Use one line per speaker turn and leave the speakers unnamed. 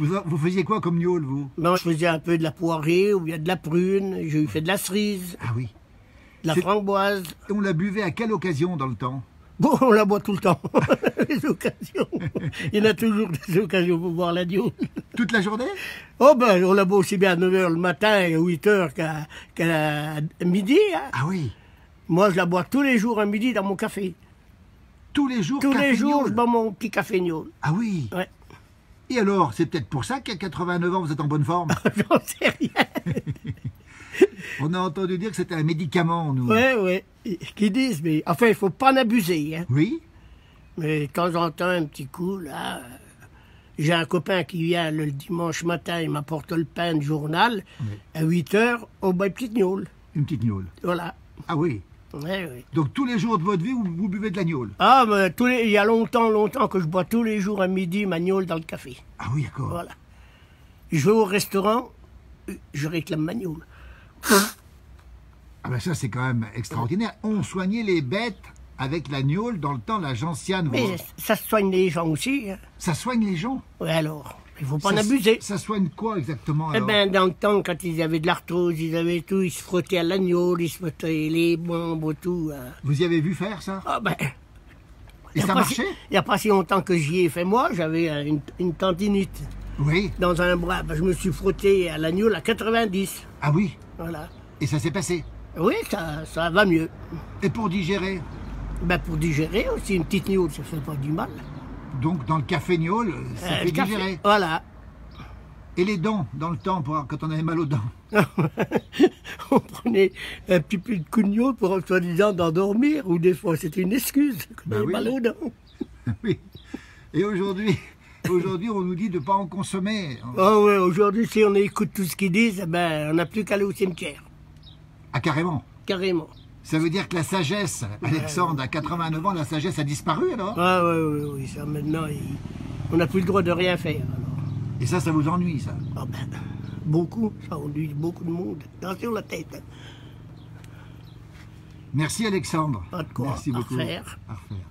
Vous, vous faisiez quoi comme gnôle, vous?
Non, je faisais un peu de la poirée ou bien de la prune. J'ai fait de la cerise,
Ah oui.
de la framboise.
Et on la buvait à quelle occasion dans le temps?
Bon, on la boit tout le temps. les occasions. Il y en a toujours des occasions pour boire la gnôle.
Toute la journée?
Oh ben, on la boit aussi bien à 9h le matin et à 8h qu'à midi. hein.
Ah oui.
Moi, je la bois tous les jours à midi dans mon café.
Tous les jours
Tous les jours, je bois mon petit café gnôle.
Ah oui.
Ouais.
Et alors, c'est peut-être pour ça qu'à 89 ans, vous êtes en bonne forme
J'en sais rien.
On a entendu dire que c'était un médicament, nous.
Ouais, ouais. Qui disent, mais enfin, il faut pas en abuser. Hein.
Oui
Mais de temps en temps, un petit coup, là. euh, J'ai un copain qui vient le dimanche matin, il m'apporte le pain du journal. À 8 heures, on boit une petite gnôle.
Une petite gnôle.
Voilà.
Ah oui. Donc tous les jours de votre vie, vous, vous buvez de la gnôle?
Ah, mais tous les- il y a longtemps, longtemps que je bois tous les jours à midi ma gnôle dans le café.
Ah oui, d'accord.
Voilà. Je vais au restaurant, je réclame ma gnôle.
Ah ben ça, c'est quand même extraordinaire. On soignait les bêtes avec la gnôle dans le temps, la gentiane.
Mais ça soigne les gens aussi. Hein.
Ça soigne les gens?
Ouais, alors, il faut pas en abuser.
Ça soigne quoi exactement
Eh ben, dans le temps, quand ils avaient de l'arthrose, ils avaient tout, ils se frottaient à l'agneau, ils se frottaient les membres, tout. hein.
Vous y avez vu faire ça?
Ah ben,
Et ça
si-
marchait?
Il n'y a pas si longtemps que j'y ai fait moi, j'avais euh, une, une tendinite
Oui.
dans un bras. Ben, je me suis frotté à l'agneau à 90.
Ah oui?
Voilà.
Et ça s'est passé?
Oui, ça, ça va mieux.
Et pour digérer?
Ben, pour digérer aussi, une petite gnôle, ça fait pas du mal.
Donc dans le café gnôle, ça
Euh,
fait
café,
digérer.
Voilà.
Et les dents, dans le temps, pour, quand on avait mal aux dents
On prenait un petit peu de gnôle pour, soi-disant, d'endormir, ou des fois, c'était une excuse, qu'on
Ben
avait
oui.
mal aux dents.
Oui. Et aujourd'hui, aujourd'hui, on nous dit de ne pas en consommer.
Oh ouais, aujourd'hui, si on écoute tout ce qu'ils disent, ben, on n'a plus qu'à aller au cimetière.
Ah, carrément.
Carrément.
Ça veut dire que la sagesse, Alexandre, à 89 ans, la sagesse a disparu alors?
Ah ouais, ouais, oui, ça maintenant, il- on n'a plus le droit de rien faire. alors.
Et ça, ça vous ennuie, ça?
Ah ben, beaucoup, ça ennuie beaucoup de monde. Attention la tête.
Merci Alexandre.
Pas de quoi.
Merci
À
beaucoup.
refaire.
À refaire.